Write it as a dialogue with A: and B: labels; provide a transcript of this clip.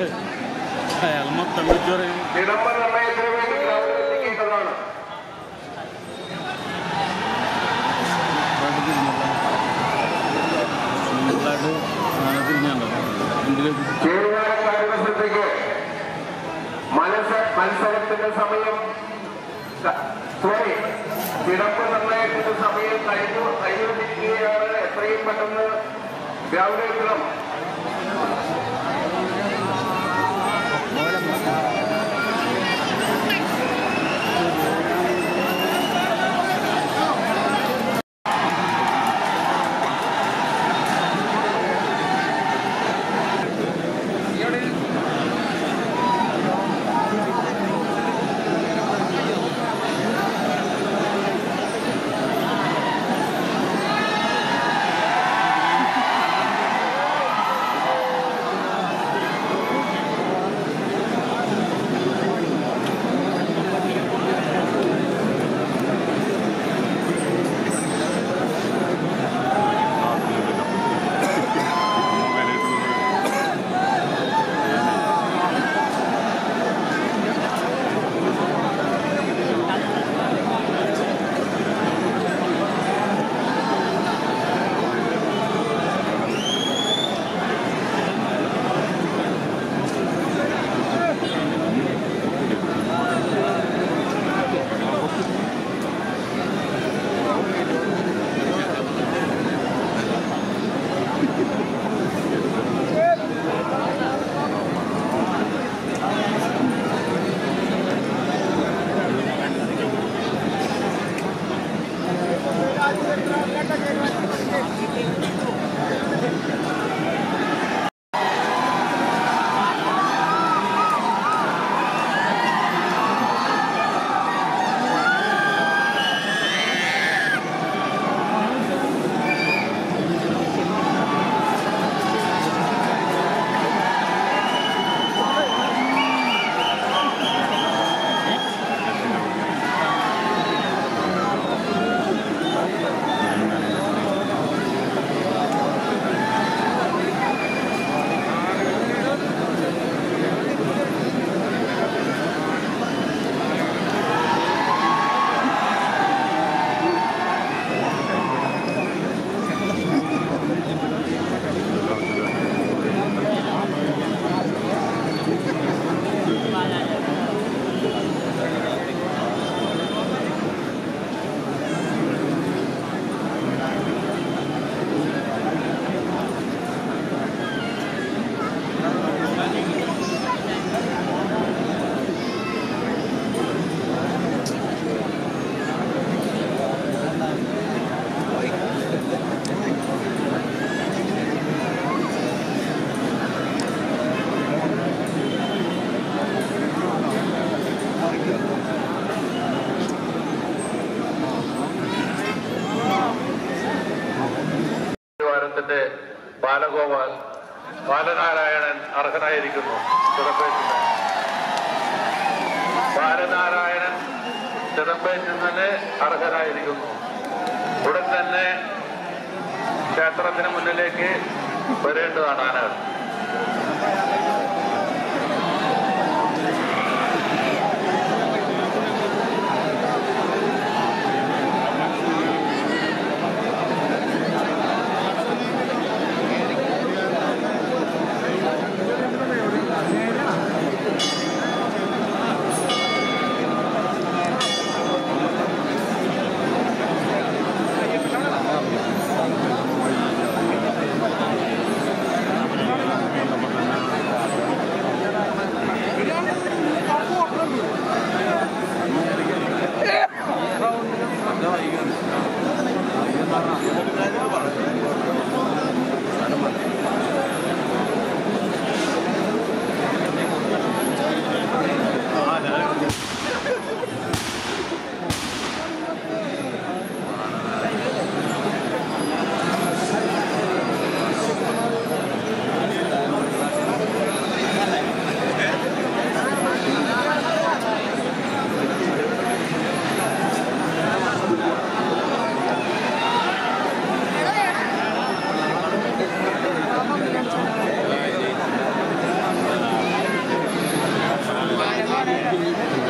A: ശ്രദ്ധയ്ക്ക് മത്സ മത്സരത്തിന്റെ സമയം സോറി വിളംബ നിർണയത്തിന്റെ സമയം കഴിഞ്ഞു കഴിഞ്ഞിരിക്കുകയാണ് എത്രയും പെട്ടെന്ന് ഗ്രൗണ്ടിലെത്തണം
B: വാരത്തിന്റെ ബാലഗോപാൽ ബാലനാരായണൻ അർഹനായിരിക്കുന്നു. ചിറപ്പേറ്റുന്ന ബാലനാരായണൻ ചിറപ്പേറ്റുന്നതിന് അർഹനായിരിക്കുന്നു. ഉടൻ തന്നെ ക്ഷേത്രത്തിന് മുന്നിലേക്ക് വരേണ്ടതാണ് ആനകൾ.